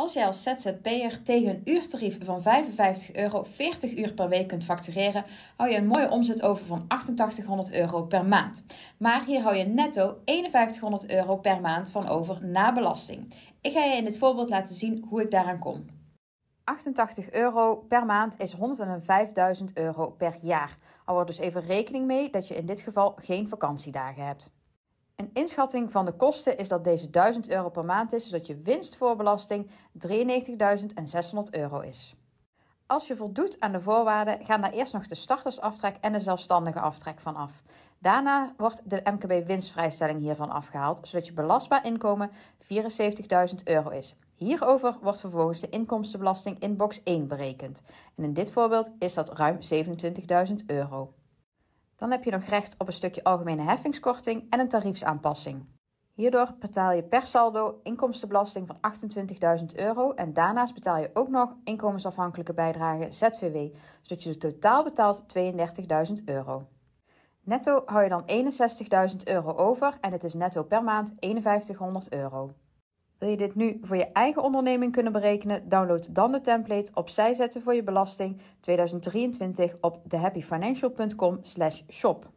Als jij als ZZP'er tegen een uurtarief van 55 euro 40 uur per week kunt factureren, hou je een mooie omzet over van 8800 euro per maand. Maar hier hou je netto 5100 euro per maand van over na belasting. Ik ga je in dit voorbeeld laten zien hoe ik daaraan kom. 88 euro per maand is 105.000 euro per jaar. Hou er dus even rekening mee dat je in dit geval geen vakantiedagen hebt. Een inschatting van de kosten is dat deze 1000 euro per maand is, zodat je winst voor belasting 93.600 euro is. Als je voldoet aan de voorwaarden, gaan daar eerst nog de startersaftrek en de zelfstandige aftrek van af. Daarna wordt de MKB winstvrijstelling hiervan afgehaald, zodat je belastbaar inkomen 74.000 euro is. Hierover wordt vervolgens de inkomstenbelasting in box 1 berekend. En in dit voorbeeld is dat ruim 27.000 euro. Dan heb je nog recht op een stukje algemene heffingskorting en een tariefsaanpassing. Hierdoor betaal je per saldo inkomstenbelasting van 28.000 euro en daarnaast betaal je ook nog inkomensafhankelijke bijdrage ZVW, zodat je totaal betaalt 32.000 euro. Netto hou je dan 61.000 euro over en het is netto per maand 5100 euro. Wil je dit nu voor je eigen onderneming kunnen berekenen? Download dan de template opzij zetten voor je belasting 2023 op thehappyfinancial.com/shop.